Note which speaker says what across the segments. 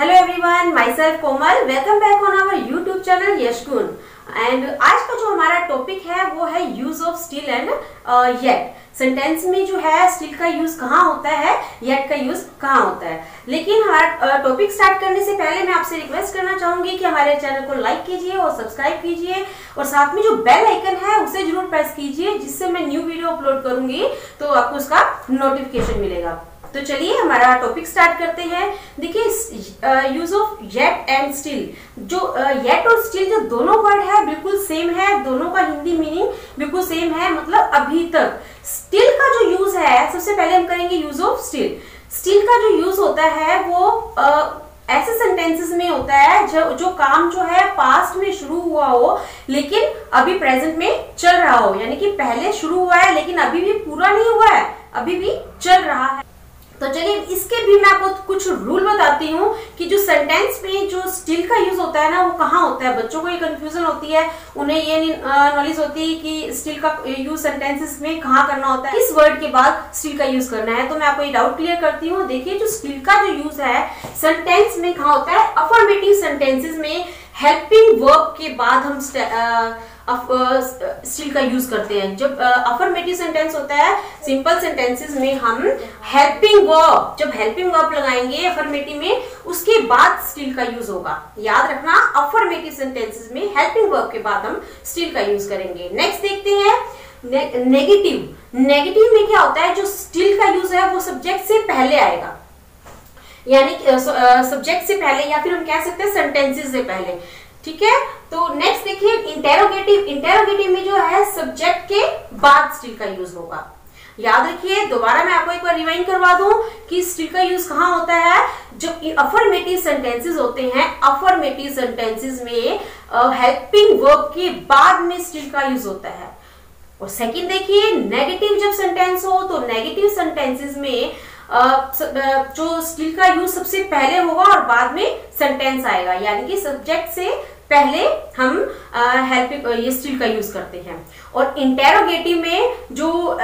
Speaker 1: Hello everyone myself Komal welcome back on our YouTube channel यशकुन and आज का जो हमारा टॉपिक है, वो है use of still and yet sentence में जो है स्टील का यूज़ कहाँ होता है येट का यूज़ कहाँ होता है? लेकिन हमारा टॉपिक स्टार्ट करने से पहले मैं आपसे रिक्वेस्ट करना चाहूँगी कि हमारे चैनल को लाइक कीजिए और सब्सक्राइब कीजिए और साथ में जो बेल आइकन है, उसे ज़रूर प्रेस कीजिए, जिससे मैं न्यू वीडियो अपलोड करूँगी तो आपको उसका नोटिफिकेशन मिलेगा। तो चलिए हमारा टॉपिक स्टार्ट करते हैं। देखिए use of yet and still जो येट और स्टील जो दोनों वर्ड है, बिल्कुल सेम है, दोनों का हिंदी मीनिंग बिल्कुल सेम है मतलब अभी तक। स्टील का जो यूज़ है, सबसे पहले हम करेंगे यूज़ ऑफ़ स्टील स्टील का जो यूज़ होता है, वो ऐसे सेंटेंसेस में होता है, जो जो काम जो है पास्ट में शुरू हुआ हो, लेकिन अभी प्रेजेंट में चल रहा हो। यानी कि पहले शुरू हुआ है, लेकिन अभी भी पूरा नहीं हुआ है, अभी भी चल रहा है। तो चलिए इसके भी मैं आपको कुछ रूल बताती हूँ कि जो सेंटेंस में जो स्टील का यूज़ होता है ना, वो कहाँ होता है? बच्चों को ये कंफ्यूजन होती है, उन्हें ये नॉलेज होती है कि स्टील का यूज़ सेंटेंसेस में कहाँ करना होता है? किस वर्ड के बाद स्टिल का यूज़ करना है? तो मैं आपको ये डाउट क्लियर करती हूँ। देखिए, जो स्टिल का जो यूज़ है सेंटेंस में कहा होता है? अफॉर्मेटिव सेंटेंसेज में हेल्पिंग वर्ब के बाद हम स्टील का यूज़ करते हैं। जब अफर्मेटिव सेंटेंस होता है सिंपल सेंटेंसेस में हम हेल्पिंग वर्ब जब हेल्पिंग वर्ब लगाएँगे अफर्मेटिव में, उसके बाद स्टील का यूज़ होगा। याद रखना अफर्मेटिव सेंटेंसेस में हेल्पिंग वर्ब के बाद हम स्टील का यूज़ करेंगे। नेक्स्ट देखते हैं नेगेटिव नेगेटिव में क्या होता है, जो स्टील का यूज़ है, वो सब्जेक्ट से पहले आएगा। यानी सब्जेक्ट से पहले या फिर हम कह सकते हैं सेंटेंसेस से पहले। ठीक है? तो नेक्स्ट देखिए इंटेरोगेटिव इंटेरोगेटिव में जो है सब्जेक्ट के बाद स्टिल का यूज़ होगा। याद रखिए, दोबारा मैं आपको एक बार रिवाइंड करवा दूँ कि स्टिल का यूज़ कहाँ होता है? जो अफर्मेटिव सेंटेंसेस होते हैं अफर्मेटिव सेंटेंसेस में हेल्पिंग वर्ब के बाद में स्टिल का यूज़ होता है। और सेकंड देखिए नेगेटिव जब सेंटेंस हो तो नेगेटिव सेंटेंसेस में जो स्टिल का यूज़ सबसे पहले होगा और बाद में सेंटेंस आएगा। यानी कि सब्जेक्ट से पहले हम हेल्प ये स्टिल का यूज़ करते हैं। और इंटेरोगेटिव में जो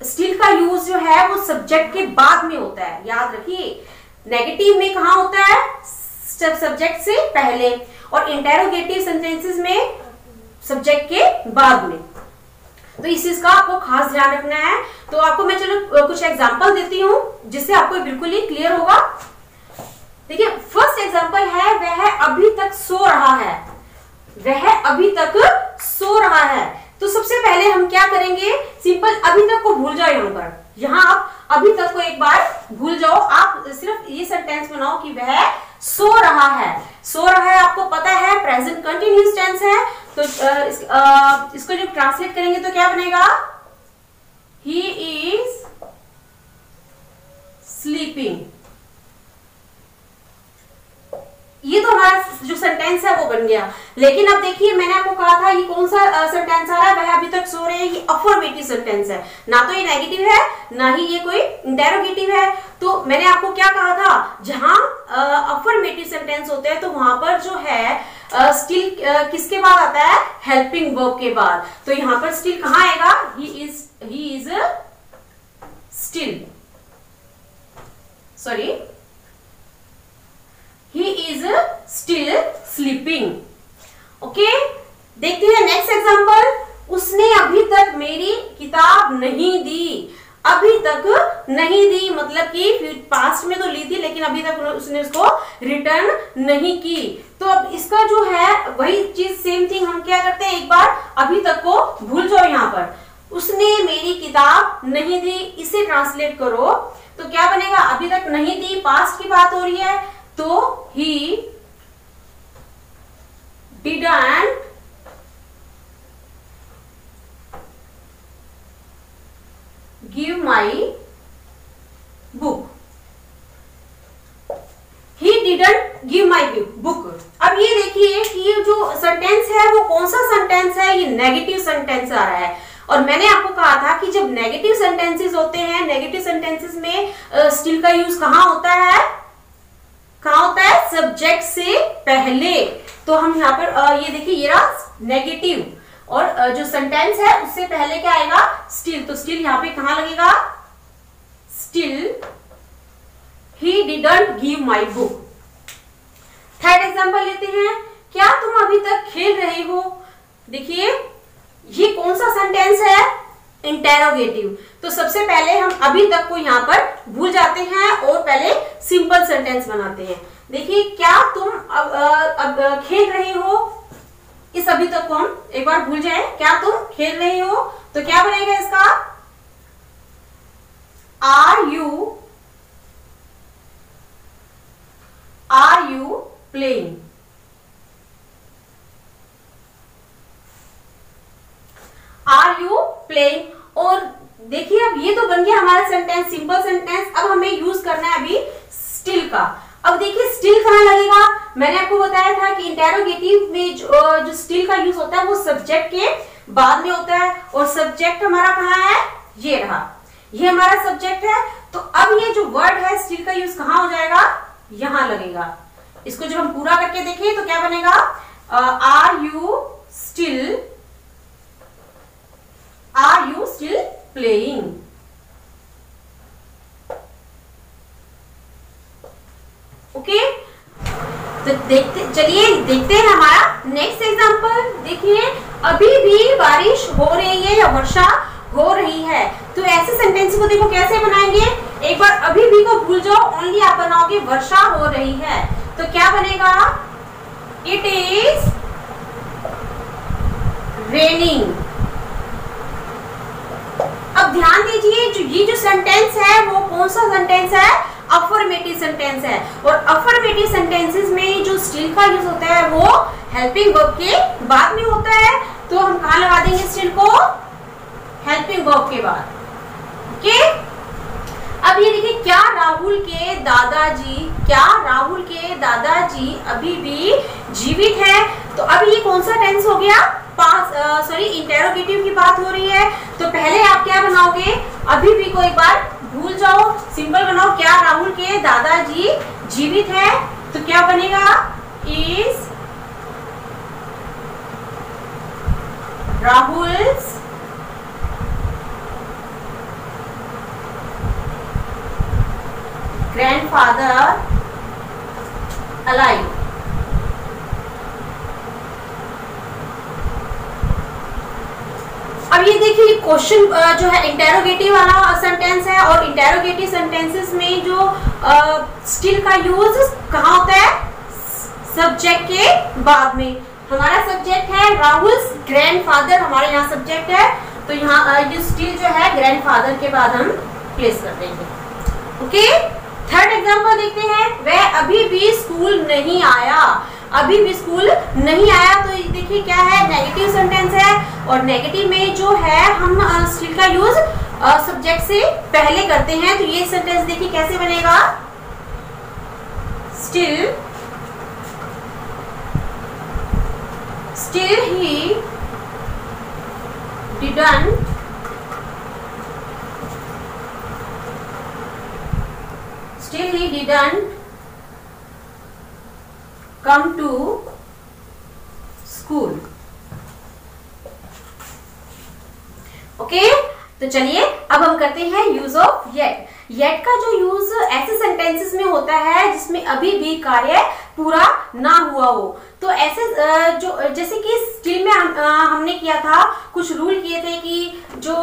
Speaker 1: स्टिल का यूज़ जो है, वो सब्जेक्ट के बाद में होता है। याद रखिए नेगेटिव में कहा होता है? सब्जेक्ट से पहले। और इंटेरोगेटिव सेंटेंसेस में सब्जेक्ट के बाद में। तो इस चीज़ का आपको खास ध्यान रखना है। तो आपको मैं चलो कुछ एग्जांपल देती हूँ, जिससे आपको बिल्कुल ही क्लियर होगा। देखिए फ़र्स्ट एग्जांपल है, वह अभी तक सो रहा है। वह अभी तक सो रहा है। तो सबसे पहले हम क्या करेंगे? सिंपल अभी तक को भूल जाओ यहाँ पर। यहाँ आप अभी तक को एक बार भूल जाओ। आप सिर्फ़ ये सेंटेंस बनाओ कि वह सो रहा है। सो रहा है, आपको पता है प्रेजेंट कंटिन्यूस टेंस है। तो इस, आ, इसको जब ट्रांसलेट करेंगे तो क्या बनेगा? ही इज़ स्लीपिंग ये तो हमारा जो सेंटेंस है वो बन गया। लेकिन अब देखिए मैंने आपको कहा था ये कौन सा सेंटेंस आ रहा है? वह अभी तक सो रहे हैं ये अफर्मेटिव सेंटेंस है। ना तो ये नेगेटिव है ना ही ये कोई इंटेरोगेटिव है। तो मैंने आपको क्या कहा था? जहाँ अफर्मेटिव सेंटेंस होते हैं तो वहाँ पर जो है स्टिल uh, uh, किसके बाद आता है? हेल्पिंग वर्ब के बाद। तो यहाँ पर स्टिल कहाँ आएगा? He is he is still sorry he is still sleeping okay देखते हैं नेक्स्ट एग्जांपल उसने अभी तक मेरी किताब नहीं दी. अभी तक नहीं दी. मतलब कि पास्ट में तो ली थी, लेकिन अभी तक उसने उसको रिटर्न नहीं की. तो अब इसका जो है, वही चीज़ सेम थिंग हम क्या करते हैं? एक बार अभी तक को भूल जाओ यहाँ पर. उसने मेरी किताब नहीं दी. इसे ट्रांसलेट करो. तो क्या बनेगा? अभी तक नहीं दी. पास्ट की बात हो रही है तो he didn't give my book. He didn't give my book. अब ये देखिए कि ये जो सेंटेंस है, वो कौन सा सेंटेंस है? ये नेगेटिव सेंटेंस आ रहा है। और मैंने आपको कहा था कि जब नेगेटिव सेंटेंसेस होते हैं नेगेटिव सेंटेंसेस में स्टिल का यूज़ कहाँ होता है? कहा होता है? सब्जेक्ट से पहले। तो हम यहाँ पर ये देखिए, ये रहा नेगेटिव और जो सेंटेंस है, उससे पहले क्या आएगा? स्टिल तो स्टिल यहाँ पे कहा लगेगा? Still he didn't give my book third example लेते हैं। क्या तुम अभी तक खेल रहे हो? देखिए, ये कौन सा सेंटेंस है? इंटेरोगेटिव तो सबसे पहले हम अभी तक को यहाँ पर भूल जाते हैं और पहले सिंपल सेंटेंस बनाते हैं। देखिए क्या तुम अब, अब, अब खेल रहे हो? इस अभी तक को हम एक बार भूल जाए। क्या तुम खेल रहे हो? तो क्या बनेगा इसका? Are you are you playing are you playing और देखिए अब ये तो बन गया हमारा सेंटेंस सिंपल सेंटेंस अब हमें यूज़ करना है अभी स्टिल का। अब देखिए स्टिल कहाँ लगेगा? मैंने आपको बताया था कि इंटेरोगेटिव में जो, जो स्टिल का यूज़ होता है वो सब्जेक्ट के बाद में होता है। और सब्जेक्ट हमारा कहाँ है? ये रहा। ये हमारा सब्जेक्ट है। तो अब ये जो वर्ड है स्टिल का यूज़ कहाँ हो जाएगा? यहाँ लगेगा। इसको जब हम पूरा करके देखें तो क्या बनेगा? Are you still are you still playing okay तो देखते, चलिए, देखते हैं हमारा नेक्स्ट एग्जांपल देखिए, अभी भी बारिश हो रही है या वर्षा हो रही है तो ऐसे सेंटेंस को देखो कैसे बनाएँगे? एक बार अभी भी को भूल जाओ ओनली आप बनाओगे, वर्षा हो रही है। तो क्या बनेगा? इट इज़ रेनिंग अब ध्यान दीजिए, जो ये जो सेंटेंस है, वो कौन सा सेंटेंस है? अफर्मेटिव सेंटेंस है। और अफर्मेटिव सेंटेंसेस में जो स्टिल का यूज़ होता है, वो हेल्पिंग वर्ब के बाद में होता है। तो हम कहा लगा देंगे स्टिल को? हेल्पिंग वर्ब के बाद। ओके अब ये देखिए, क्या राहुल के दादाजी, क्या राहुल के दादाजी अभी भी जीवित है? तो अब ये कौन सा टेंस हो गया? पास सॉरी इंटेरोगेटिव की बात हो रही है। तो पहले आप क्या बनाओगे? अभी भी को एक बार भूल जाओ। सिंपल बनाओ। क्या राहुल के दादाजी जीवित है? तो क्या बनेगा? Is Rahul grandfather alive? देखिए क्वेश्चन जो है इंटेरोगेटिव वाला सेंटेंस है और इंटेरोगेटिव सेंटेंसेस में जो स्टिल का यूज़ कहाँ होता है? सब्जेक्ट के बाद में। हमारा सब्जेक्ट है राहुल ग्रैंडफादर हमारे यहाँ सब्जेक्ट है। तो यहाँ ये स्टिल जो है ग्रैंडफादर के बाद हम प्लेस कर देंगे। ओके थर्ड एग्ज़ाम्पल देखते हैं। वह अभी भी स्कूल नहीं आया। अभी भी स्कूल नहीं आया तो देखिए क्या है नेगेटिव सेंटेंस है और नेगेटिव में जो है, हम स्टिल का यूज़ सब्जेक्ट से पहले करते हैं तो ये सेंटेंस देखिए कैसे बनेगा? Still still he didn't still he didn't come to school. Okay? तो चलिए अब हम करते हैं यूज़ ऑफ़ येट येट का जो यूज़ ऐसे सेंटेंसेस में होता है जिसमें अभी भी कार्य पूरा ना हुआ हो। तो ऐसे जो जैसे कि स्टिल में हम, हमने किया था कुछ रूल किए थे कि जो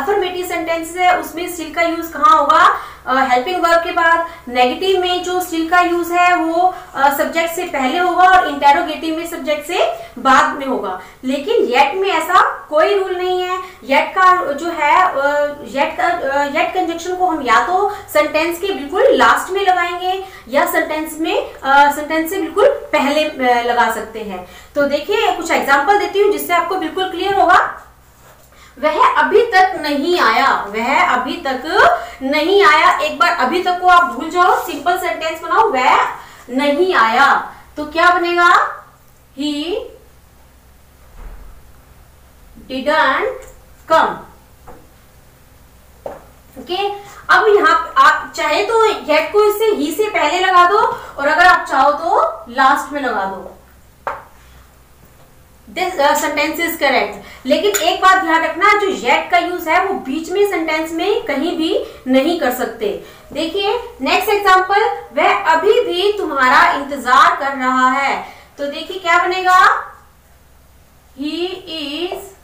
Speaker 1: अफर्मेटिव सेंटेंसेस है उसमें स्टिल का यूज़ कहाँ होगा? हेल्पिंग वर्ब के बाद नेगेटिव में जो स्टिल का यूज़ है, वो सब्जेक्ट से पहले होगा और इंटेरोगेटिव में सब्जेक्ट से बाद में होगा। लेकिन येट में ऐसा कोई रूल नहीं है। येट का जो है येट का येट कंजक्शन को हम या तो सेंटेंस के बिल्कुल लास्ट में लगाएँगे या सेंटेंस में सेंटेंस से बिल्कुल पहले लगा सकते हैं। तो देखिए, कुछ एग्ज़ाम्पल देती हूँ जिससे आपको बिल्कुल क्लियर होगा। वह अभी तक नहीं आया। वह अभी तक नहीं आया। एक बार अभी तक को आप भूल जाओ। सिंपल सेंटेंस बनाओ। वह नहीं आया। तो क्या बनेगा? ही डिडंट कम ओके अब यहाँ आप चाहे तो गेट को इससे ही से पहले लगा दो। और अगर आप चाहो तो लास्ट में लगा दो। सेंटेंस इज़ करेक्ट लेकिन एक बात ध्यान रखना, जो येट का यूज़ है, वो बीच में सेंटेंस में कहीं भी नहीं कर सकते। देखिए नेक्स्ट एग्जांपल वह अभी भी तुम्हारा इंतज़ार कर रहा है। तो देखिए, क्या बनेगा? He is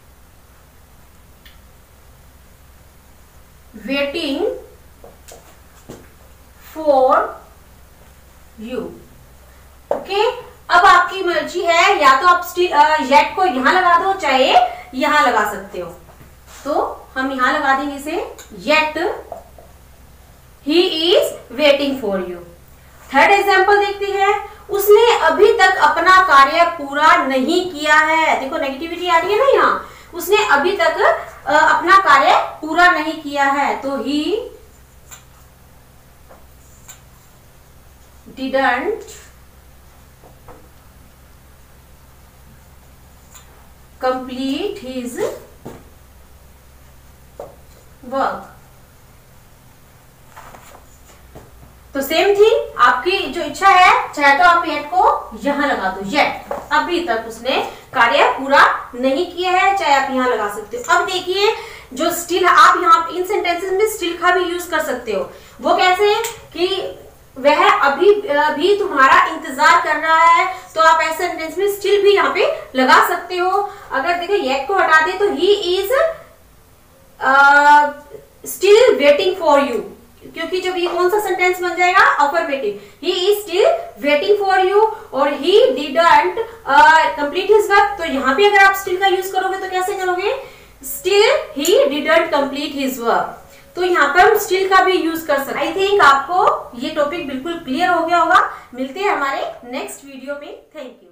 Speaker 1: waiting for you okay अब आपकी मर्ज़ी है, या तो आप येट को यहाँ लगा दो, चाहे यहाँ लगा सकते हो। तो हम यहाँ लगा देंगे इसे yet he is waiting for you third example देखते हैं। उसने अभी तक अपना कार्य पूरा नहीं किया है। देखो नेगेटिविटी आ रही है ना यहाँ। उसने अभी तक अपना कार्य पूरा नहीं किया है। तो he didn't complete his work. तो सेम थी आपकी जो इच्छा है, चाहे तो आप येट को यहाँ लगा दो येट अभी तक उसने कार्य पूरा नहीं किया है, चाहे आप यहाँ लगा सकते हो। अब देखिए, जो स्टिल आप यहाँ, इन सेंटेंसेस में स्टिल का भी यूज़ कर सकते हो। वो कैसे है कि वह अभी अभी तुम्हारा इंतज़ार कर रहा है तो आप ऐसे सेंटेंस में स्टिल भी यहाँ पे लगा सकते हो। अगर देखो येट को हटा दे तो he is still waiting for you क्योंकि जब ये कौन सा सेंटेंस बन जाएगा? Affirmative he is still waiting for you और he didn't complete his work तो यहाँ पे अगर आप स्टिल का यूज़ करोगे तो कैसे करोगे? Still he didn't complete his work तो यहाँ पर हम स्टील का भी यूज़ कर सकते आई थिंक आपको ये टॉपिक बिल्कुल क्लियर हो गया होगा। मिलते हैं हमारे नेक्स्ट वीडियो में। Thank you